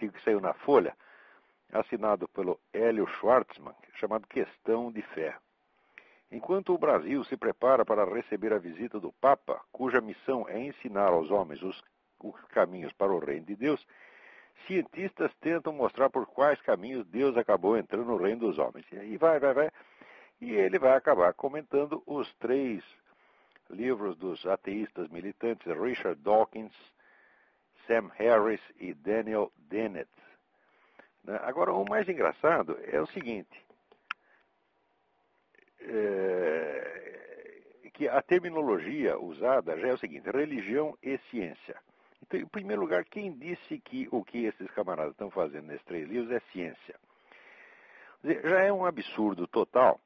artigo que saiu na Folha, assinado pelo Hélio Schwartzman, chamado Questão de Fé. Enquanto o Brasil se prepara para receber a visita do Papa, cuja missão é ensinar aos homens os, os caminhos para o reino de Deus, cientistas tentam mostrar por quais caminhos Deus acabou entrando no reino dos homens. E aí vai, vai, vai. E ele vai acabar comentando os três livros dos ateístas militantes Richard Dawkins, Sam Harris e Daniel Dennett. Né? Agora, o mais engraçado é o seguinte, é, que a terminologia usada já é o seguinte, religião e ciência. Então, em primeiro lugar, quem disse que o que esses camaradas estão fazendo nesses três livros é ciência? Já é um absurdo total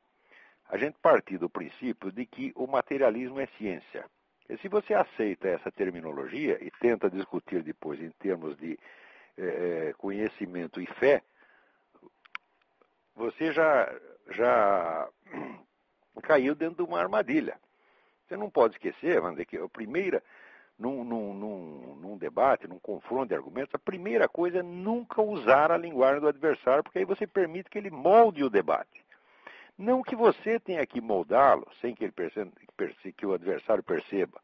a gente partir do princípio de que o materialismo é ciência. E se você aceita essa terminologia e tenta discutir depois em termos de é, conhecimento e fé, você já, já caiu dentro de uma armadilha. Você não pode esquecer, vamos dizer, que a primeira, num, num, num, num, debate, num confronto de argumentos, a primeira coisa é nunca usar a linguagem do adversário, porque aí você permite que ele molde o debate. Não que você tenha que moldá-lo sem que, ele perceba, que o adversário perceba.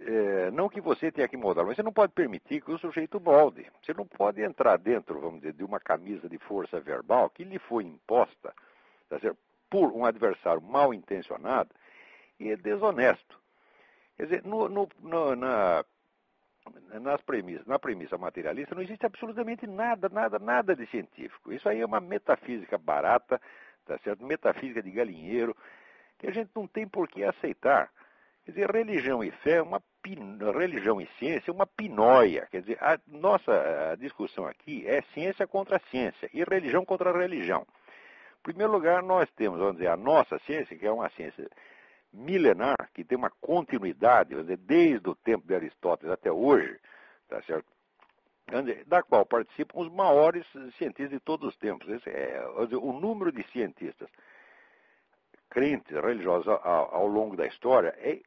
É, não que você tenha que moldá-lo, mas você não pode permitir que o sujeito molde. Você não pode entrar dentro, vamos dizer, de uma camisa de força verbal que lhe foi imposta tá por um adversário mal intencionado e desonesto. Quer dizer, no, no, no, na, nas premissas, na premissa materialista não existe absolutamente nada, nada, nada de científico. Isso aí é uma metafísica barata, tá certo? Metafísica de galinheiro, que a gente não tem por que aceitar. Quer dizer, religião e fé, uma religião e ciência, uma pinóia. Quer dizer, a nossa discussão aqui é ciência contra ciência e religião contra religião. Em primeiro lugar, nós temos, vamos dizer, a nossa ciência, que é uma ciência milenar, que tem uma continuidade, dizer, desde o tempo de Aristóteles até hoje, tá certo? Da qual participam os maiores cientistas de todos os tempos. É, o número de cientistas crentes, religiosos ao, ao longo da história é,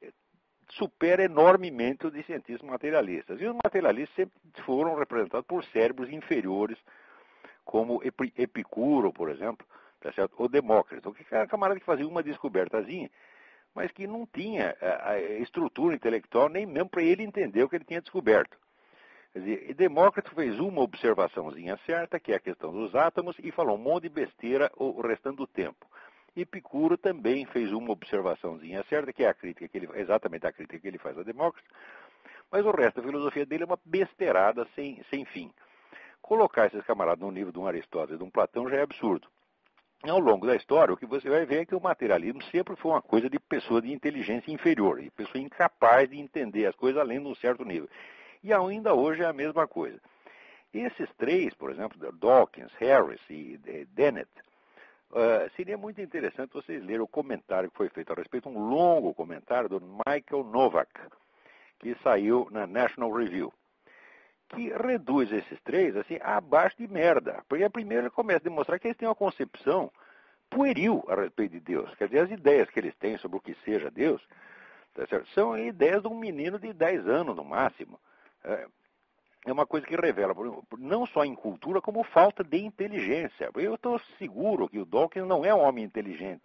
supera enormemente o de cientistas materialistas. E os materialistas sempre foram representados por cérebros inferiores, como Epicuro, por exemplo, tá certo? ou Demócrito, que era camarada que fazia uma descobertazinha mas que não tinha a, a estrutura intelectual nem mesmo para ele entender o que ele tinha descoberto. Demócrito fez uma observaçãozinha certa, que é a questão dos átomos, e falou um monte de besteira o restante do tempo. Epicuro também fez uma observaçãozinha certa, que é a crítica que ele, exatamente a crítica que ele faz a Demócrito, mas o resto da filosofia dele é uma besteirada sem, sem fim. Colocar esses camaradas no nível de um Aristóteles e de um Platão já é absurdo ao longo da história, o que você vai ver é que o materialismo sempre foi uma coisa de pessoa de inteligência inferior, de pessoa incapaz de entender as coisas além de um certo nível. E ainda hoje é a mesma coisa. Esses três, por exemplo, Dawkins, Harris e Dennett, uh, seria muito interessante vocês lerem o comentário que foi feito a respeito, um longo comentário do Michael Novak, que saiu na National Review que reduz esses três assim abaixo de merda. Porque primeiro ele começa a demonstrar que eles têm uma concepção pueril a respeito de Deus. Quer dizer, as ideias que eles têm sobre o que seja Deus tá são ideias de um menino de 10 anos no máximo. É, é uma coisa que revela, não só em cultura, como falta de inteligência. Eu estou seguro que o Dawkins não é um homem inteligente.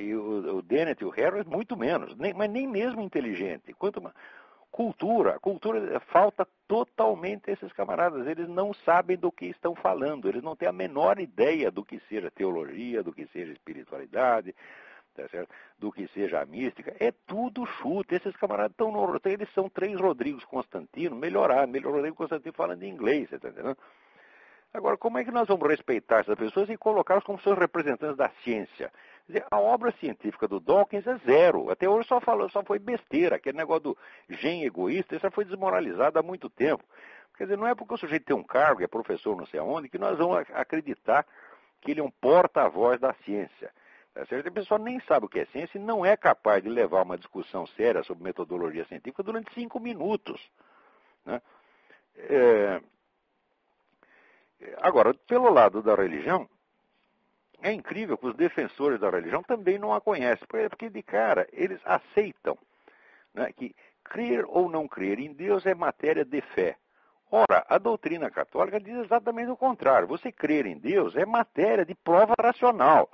E o, o Dennett e o Harris, muito menos, nem, mas nem mesmo inteligente. Quanto mais, Cultura. Cultura falta totalmente esses camaradas. Eles não sabem do que estão falando. Eles não têm a menor ideia do que seja teologia, do que seja espiritualidade, tá do que seja a mística. É tudo chute. Esses camaradas estão no. Eles são três Rodrigos Constantino, melhorar. Melhor Rodrigo Constantino falando em inglês, está entendendo? Agora, como é que nós vamos respeitar essas pessoas e colocá-las como seus representantes da ciência? Dizer, a obra científica do Dawkins é zero. Até hoje só, falou, só foi besteira. Aquele negócio do gen egoísta, isso já foi desmoralizado há muito tempo. Quer dizer, não é porque o sujeito tem um cargo, é professor não sei aonde, que nós vamos acreditar que ele é um porta-voz da ciência. A pessoa nem sabe o que é ciência e não é capaz de levar uma discussão séria sobre metodologia científica durante cinco minutos. Né? É... Agora, pelo lado da religião, é incrível que os defensores da religião também não a conhecem, porque de cara eles aceitam né, que crer ou não crer em Deus é matéria de fé. Ora, a doutrina católica diz exatamente o contrário. Você crer em Deus é matéria de prova racional.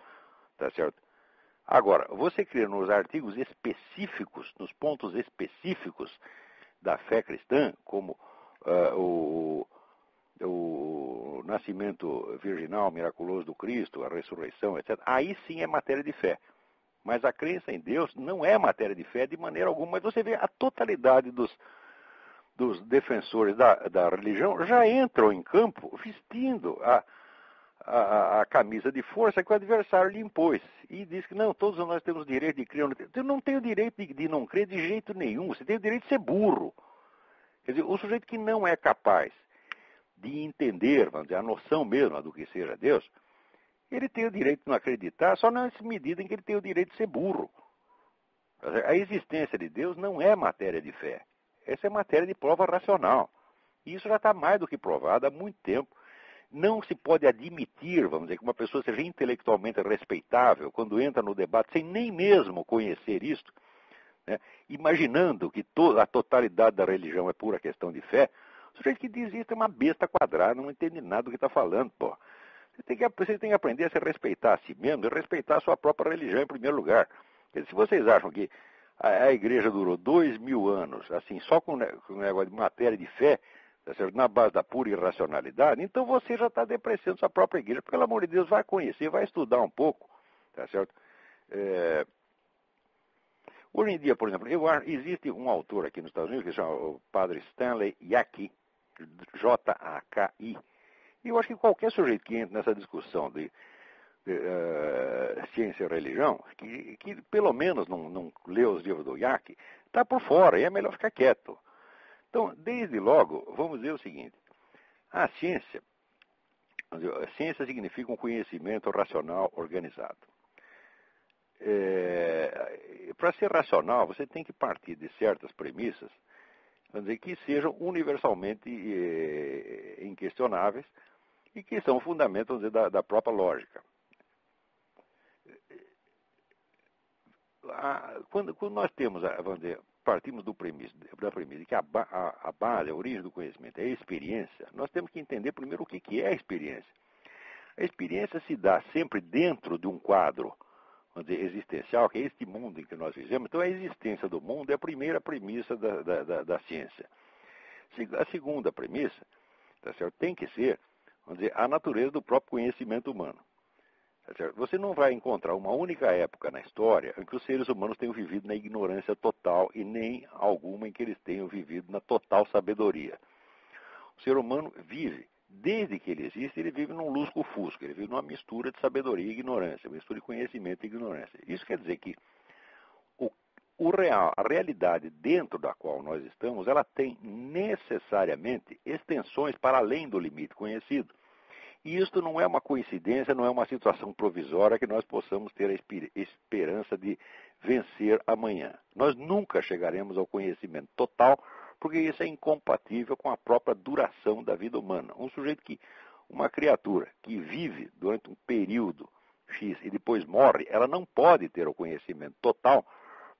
Tá certo? Agora, você crer nos artigos específicos, nos pontos específicos da fé cristã, como uh, o, o nascimento virginal miraculoso do Cristo, a ressurreição, etc., aí sim é matéria de fé. Mas a crença em Deus não é matéria de fé de maneira alguma. Mas você vê a totalidade dos, dos defensores da, da religião já entram em campo vestindo a, a, a, camisa de força que o adversário lhe impôs. E diz que não, todos nós temos direito de crer. Você não tem o direito de, de não crer de jeito nenhum. Você tem o direito de ser burro. Quer dizer, o sujeito que não é capaz de entender, vamos dizer, a noção mesmo do que seja Deus, ele tem o direito de não acreditar, só nessa medida em que ele tem o direito de ser burro. A existência de Deus não é matéria de fé. Essa é matéria de prova racional. E isso já está mais do que provado há muito tempo. Não se pode admitir, vamos dizer, que uma pessoa seja intelectualmente respeitável quando entra no debate sem nem mesmo conhecer isto, né? imaginando que a totalidade da religião é pura questão de fé. O sujeito que diz isso é uma besta quadrada, não entende nada do que está falando, pô. Você tem, que, você tem que aprender a se respeitar a si mesmo e respeitar a sua própria religião em primeiro lugar. Se vocês acham que a, a igreja durou dois mil anos, assim, só com, com negócio de matéria de fé? Na base da pura irracionalidade, então você já está depreciando sua própria igreja. Pelo amor de Deus, vai conhecer, vai estudar um pouco, tá certo? É... Hoje em dia, por exemplo, eu, existe um autor aqui nos Estados Unidos que se chama o padre Stanley Yaki, J-A-K-I, e eu acho que qualquer sujeito que entre nessa discussão de, de uh, ciência e religião, que, que pelo menos não, não lê os livros do Yack, está por fora e é melhor ficar quieto. Então, desde logo, vamos dizer o seguinte: a ciência, a ciência significa um conhecimento racional organizado. É, Para ser racional, você tem que partir de certas premissas, vamos dizer, que sejam universalmente é, inquestionáveis e que são fundamentos dizer, da, da, própria lógica. A, quando, quando, nós temos, vamos dizer, partimos do premissa, da premissa de que a, a, a, base, a origem do conhecimento é a experiência, nós temos que entender primeiro o que, que é a experiência. A experiência se dá sempre dentro de um quadro dizer, existencial, que é este mundo em que nós vivemos. Então, a existência do mundo é a primeira premissa da, da, da, da ciência. A segunda premissa tá certo, tem que ser dizer, a natureza do próprio conhecimento humano. Tá Você não vai encontrar uma única época na história em que os seres humanos tenham vivido na ignorância total e nem alguma em que eles tenham vivido na total sabedoria. O ser humano vive, desde que ele existe, ele vive num lusco-fusco, ele vive numa mistura de sabedoria e ignorância, mistura de conhecimento e ignorância. Isso quer dizer que o, o real, a realidade dentro da qual nós estamos, ela tem necessariamente extensões para além do limite conhecido. E isto não é uma coincidência, não é uma situação provisória que nós possamos ter a esperança de vencer amanhã. Nós nunca chegaremos ao conhecimento total, porque isso é incompatível com a própria duração da vida humana. Um sujeito que, uma criatura que vive durante um período X e depois morre, ela não pode ter o conhecimento total,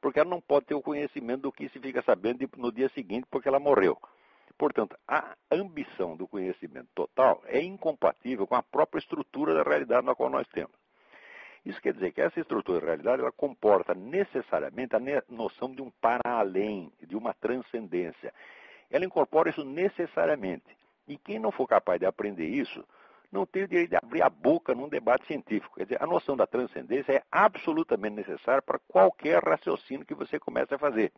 porque ela não pode ter o conhecimento do que se fica sabendo no dia seguinte, porque ela morreu. Portanto, a ambição do conhecimento total é incompatível com a própria estrutura da realidade na qual nós temos. Isso quer dizer que essa estrutura da realidade ela comporta necessariamente a noção de um para-além, de uma transcendência. Ela incorpora isso necessariamente. E quem não for capaz de aprender isso, não tem o direito de abrir a boca num debate científico. Quer dizer, a noção da transcendência é absolutamente necessária para qualquer raciocínio que você comece a fazer.